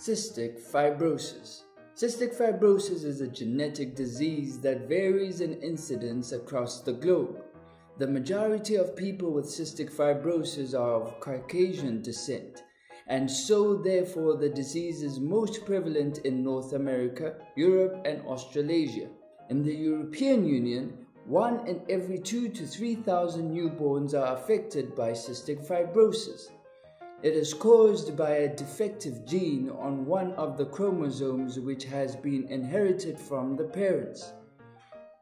Cystic fibrosis. Cystic fibrosis is a genetic disease that varies in incidence across the globe. The majority of people with cystic fibrosis are of Caucasian descent, and so therefore the disease is most prevalent in North America, Europe, and Australasia. In the European Union, one in every two to 3,000 newborns are affected by cystic fibrosis. It is caused by a defective gene on one of the chromosomes which has been inherited from the parents.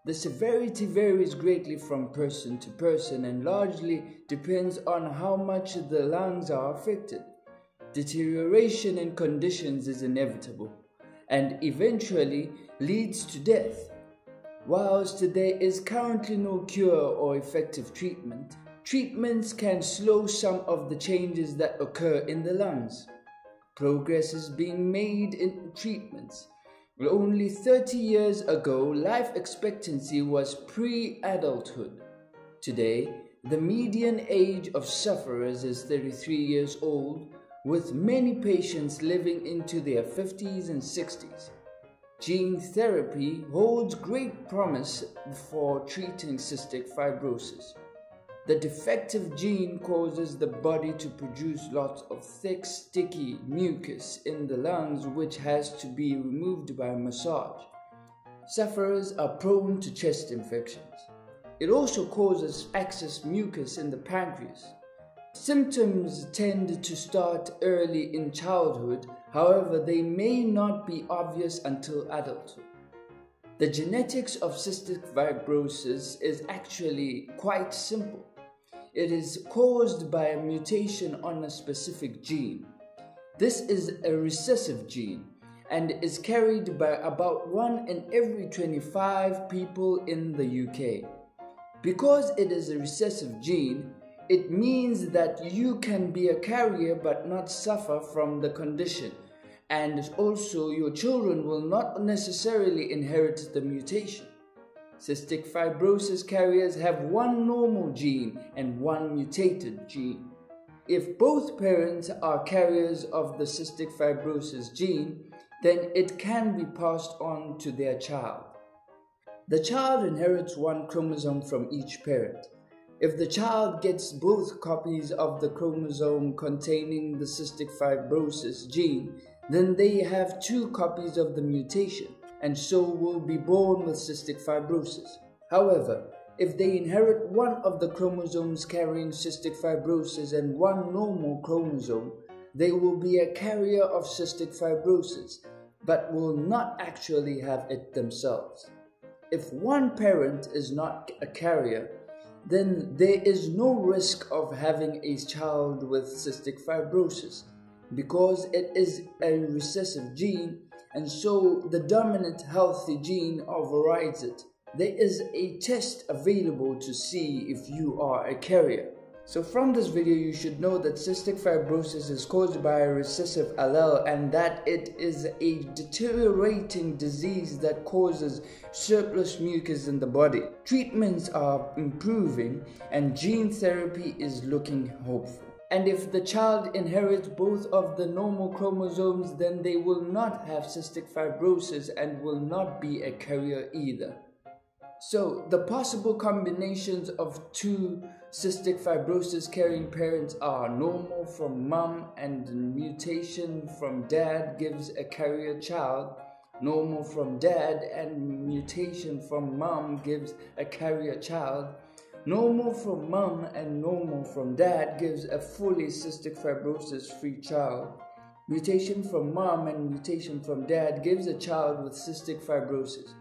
The severity varies greatly from person to person and largely depends on how much the lungs are affected. Deterioration in conditions is inevitable and eventually leads to death. Whilst there is currently no cure or effective treatment, Treatments can slow some of the changes that occur in the lungs. Progress is being made in treatments. Only 30 years ago, life expectancy was pre adulthood. Today, the median age of sufferers is 33 years old, with many patients living into their 50s and 60s. Gene therapy holds great promise for treating cystic fibrosis. The defective gene causes the body to produce lots of thick, sticky mucus in the lungs, which has to be removed by massage. Sufferers are prone to chest infections. It also causes excess mucus in the pancreas. Symptoms tend to start early in childhood, however, they may not be obvious until adulthood. The genetics of cystic fibrosis is actually quite simple. It is caused by a mutation on a specific gene. This is a recessive gene and is carried by about 1 in every 25 people in the UK. Because it is a recessive gene, it means that you can be a carrier but not suffer from the condition, and also your children will not necessarily inherit the mutation. Cystic fibrosis carriers have one normal gene and one mutated gene. If both parents are carriers of the cystic fibrosis gene, then it can be passed on to their child. The child inherits one chromosome from each parent. If the child gets both copies of the chromosome containing the cystic fibrosis gene, then they have two copies of the mutation and so will be born with cystic fibrosis. However, if they inherit one of the chromosomes carrying cystic fibrosis and one normal chromosome, they will be a carrier of cystic fibrosis, but will not actually have it themselves. If one parent is not a carrier, then there is no risk of having a child with cystic fibrosis because it is a recessive gene and so the dominant healthy gene overrides it. There is a test available to see if you are a carrier. So from this video you should know that cystic fibrosis is caused by a recessive allele and that it is a deteriorating disease that causes surplus mucus in the body. Treatments are improving and gene therapy is looking hopeful. And if the child inherits both of the normal chromosomes, then they will not have cystic fibrosis and will not be a carrier either. So, the possible combinations of two cystic fibrosis carrying parents are normal from mom and mutation from dad gives a carrier child. Normal from dad and mutation from mom gives a carrier child Normal from mom and No More from dad gives a fully cystic fibrosis free child. Mutation from mom and mutation from dad gives a child with cystic fibrosis.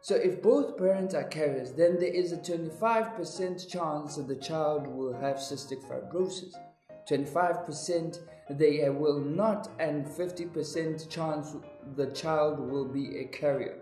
So if both parents are carriers, then there is a 25% chance that the child will have cystic fibrosis. 25% they will not and 50% chance the child will be a carrier.